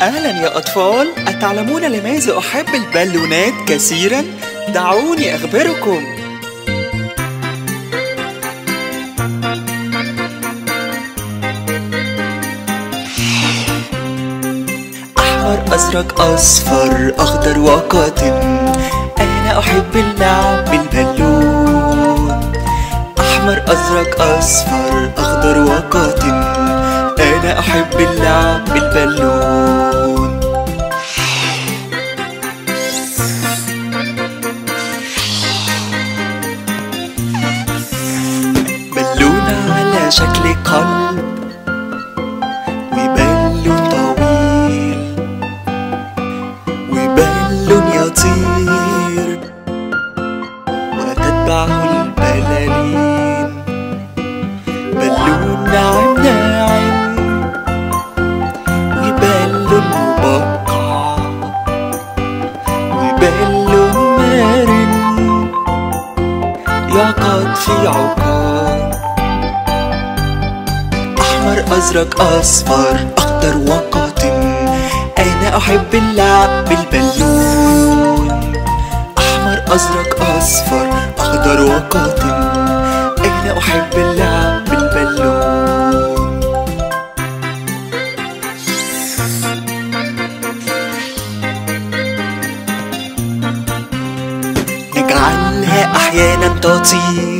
أهلا يا أطفال. أتعلمون لماذا أحب البالونات كثيرا؟ دعوني أخبركم. أحمر أزرق أصفر أخضر وقاتم أنا أحب اللعب بالبالون؟ أحمر أزرق أصفر أخضر وقاتم أنا أحب اللعب بالبالون؟ في عقاد أحمر أزرق أصفر أخضر وقاتم أنا أحب اللعب بالبالون؟ أحمر أزرق أصفر أخضر وقاتم أنا أحب اللعب بالبالون؟ نجعلها أحيانا تطير.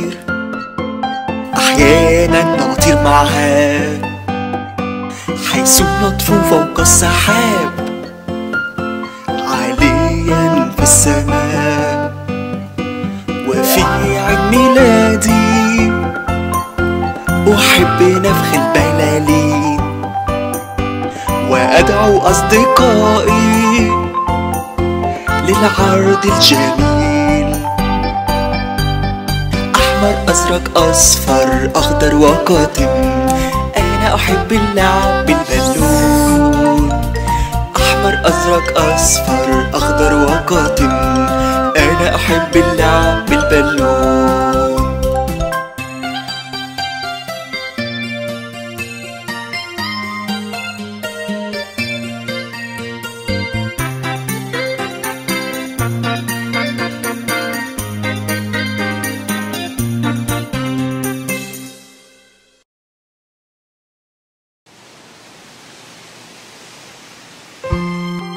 أحيانا نطير معها حيث نطفو فوق السحاب عاليا في السماء وفي عيد ميلادي أحب نفخ البلالين وأدعو أصدقائي للعرض الجميل أحمر أزرق أصفر أخضر وقاتم أنا أحب اللعب بالبالون أحمر أزرق أصفر أخضر وقاتم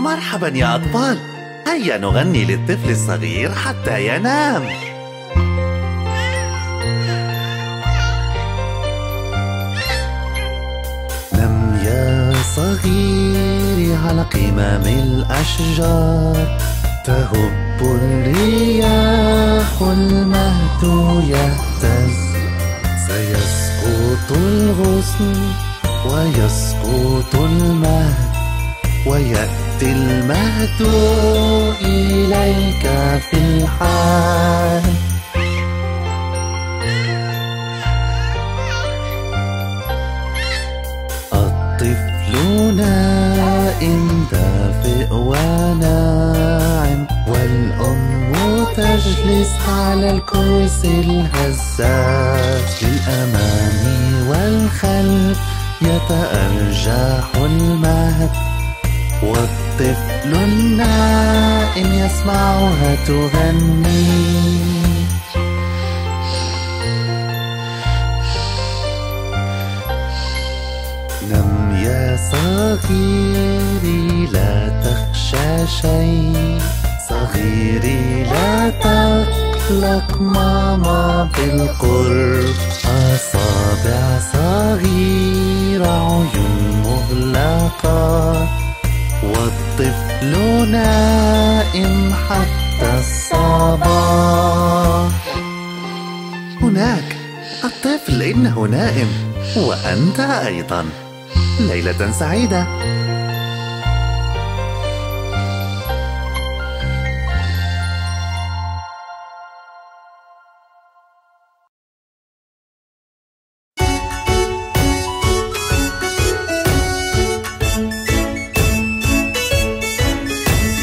مرحبا يا أطفال. هيا نغني للطفل الصغير حتى ينام. نم يا صغيري على قمم الأشجار. تهب الرياح المهد يهتز. سيسقط الغصن ويسقط المهد. ويأتي المهد إليك في الحال. الطفل نائم دافئ وناعم والأم تجلس على الكرسي الهزاز للأمام والخلف. يتأرجح المهد والطفل النائم يسمعها تغني. نم يا صغيري لا تخشى شيء. صغيري لا تقلق ماما بالقرب أصابع صغيرة عيون مغلقة. والطفل نائم حتى الصباح هناك الطفل إنه نائم وأنت أيضا. ليلة سعيدة.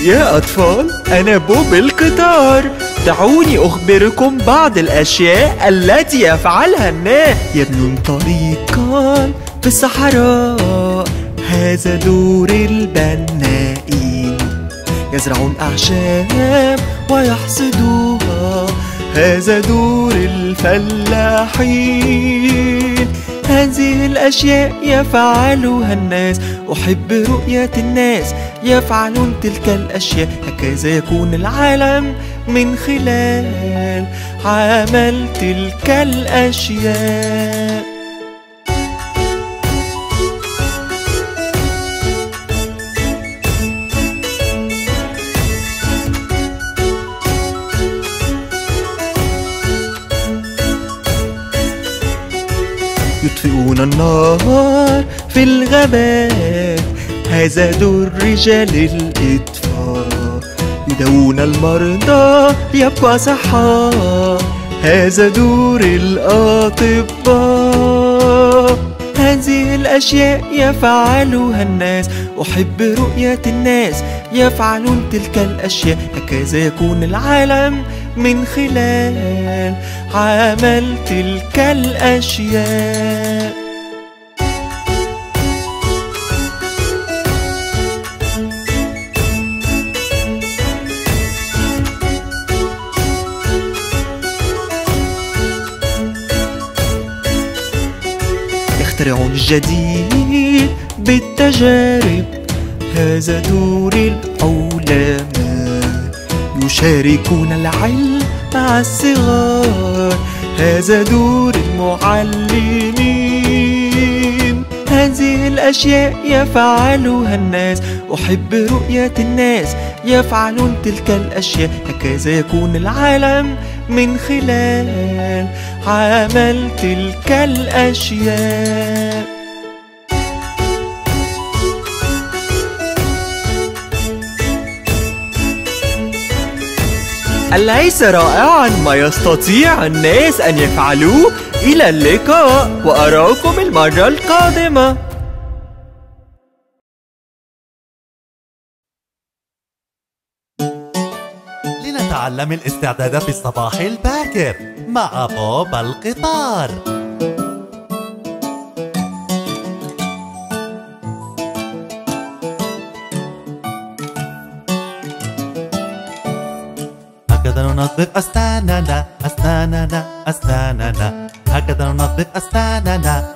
يا أطفال أنا بوب القطار دعوني أخبركم بعض الأشياء التي يفعلها الناس. يبنون طريقا في الصحراء. هذا دور البنائين. يزرعون أعشاب ويحصدوها. هذا دور الفلاحين. هذه الأشياء يفعلها الناس. أحب رؤية الناس يفعلون تلك الأشياء. هكذا يكون العالم من خلال عمل تلك الأشياء. النار في الغابات. هذا دور رجال الإطفاء. يداوون المرضى يبقى صحة هذا دور الأطباء. هذه الأشياء يفعلها الناس. أحب رؤية الناس يفعلون تلك الأشياء. هكذا يكون العالم من خلال عمل تلك الأشياء. الجديد بالتجارب. هذا دور العلماء. يشاركون العلم مع الصغار. هذا دور المعلمين. هذه الأشياء يفعلها الناس. أحب رؤية الناس. يفعلون تلك الأشياء. هكذا يكون العالم من خلال عمل تلك الأشياء أليس رائعا ما يستطيع الناس أن يفعلوه؟ إلى اللقاء وأراكم المرة القادمة لنتعلم الاستعداد في الصباح الباكر مع بوب القطار. هكذا ننظف أسناننا أسناننا أسناننا. هكذا ننظف أسناننا.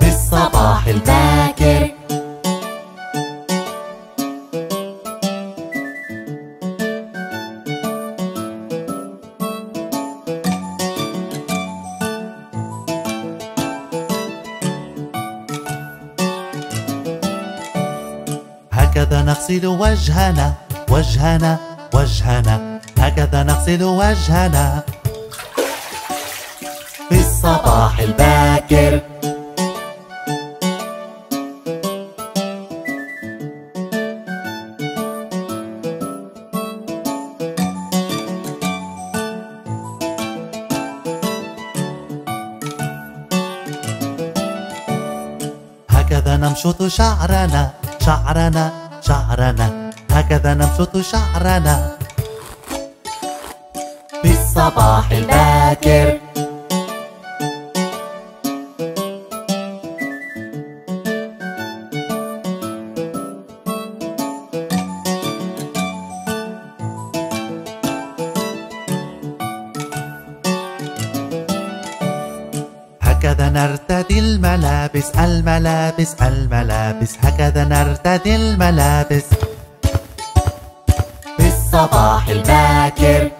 في الصباح الباكر. نغسل وجهنا وجهنا وجهنا. هكذا نغسل وجهنا. في الصباح الباكر. هكذا نمشط شعرنا شعرنا. شعرنا. هكذا نمشط شعرنا. في الصباح الباكر. الملابس الملابس هكذا نرتدي الملابس. في الصباح الباكر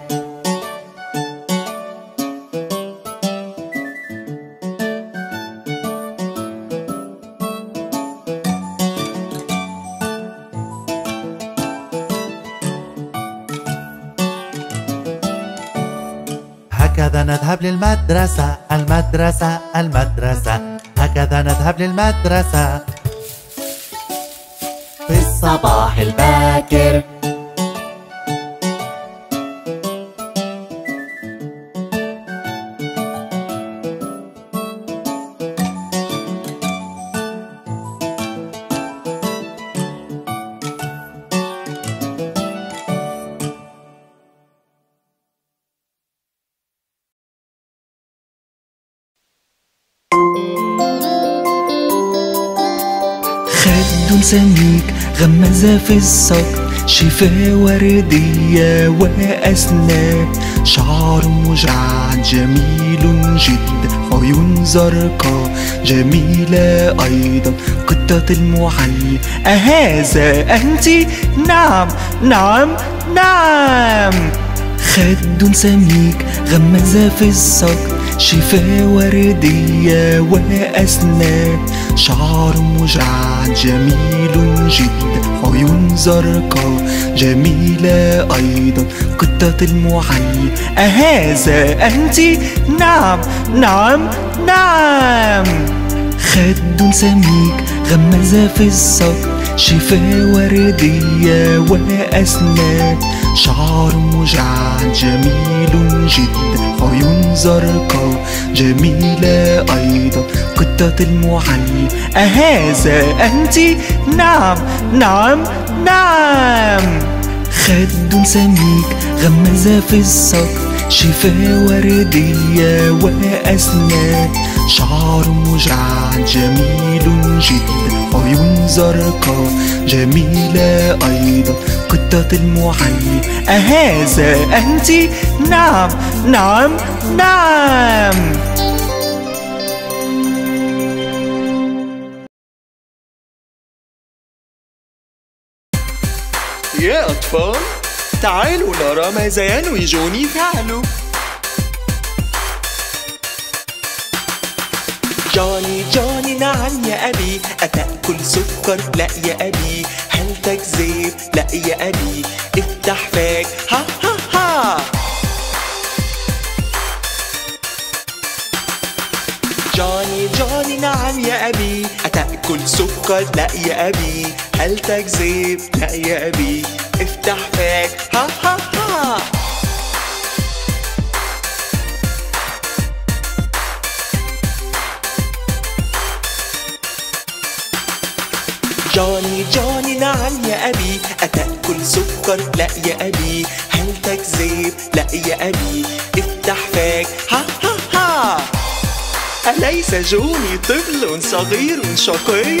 هكذا نذهب للمدرسة المدرسة المدرسة. هكذا نذهب للمدرسة. في الصباح الباكر. خد سميك غمز في الصدر شفاه وردية وأسنان. شعر مجعد جميل جدا عيون زرقاء جميلة أيضا. قطة المعلم أهذا أنت؟ نعم نعم نعم. خد سميك غمز في الصدر شفاه وردية وأسنان. شعر مجعد جميل جدا عيون زرقاء جميلة أيضا. قطة المعلم أهذا أنت؟ نعم نعم نعم. خد سميك غمز في الصدر شفاه وردية وأسنان. شعر مجعد جميل جدا عيون زرقاء جميلة أيضا قطة المعلم أهذا أنت؟ نعم نعم نعم خد سميك غمز في الصدر شفاه وردية وأسنان. شعر مجعد جميل جدا عيون زرقاء. جميلة أيضا قطة المعلم أهذا أنت؟ نعم نعم نعم. يا أطفال تعالوا نرى ما زيان وجوني فعلوا جوني جوني نعم يا أبي. أتأكل سكر؟ لا يا أبي. هل تكذب لا يا أبي. افتح فاك. ها؟ يا أبي. أتأكل سكر؟ لا يا أبي. هل تكذب؟ لا يا أبي. افتح فاك. ها ها ها. جوني جوني نعم يا أبي. أتأكل سكر؟ لا يا أبي. هل تكذب؟ لا يا أبي. افتح فاك. ها أليس جوني طفل صغير شقي؟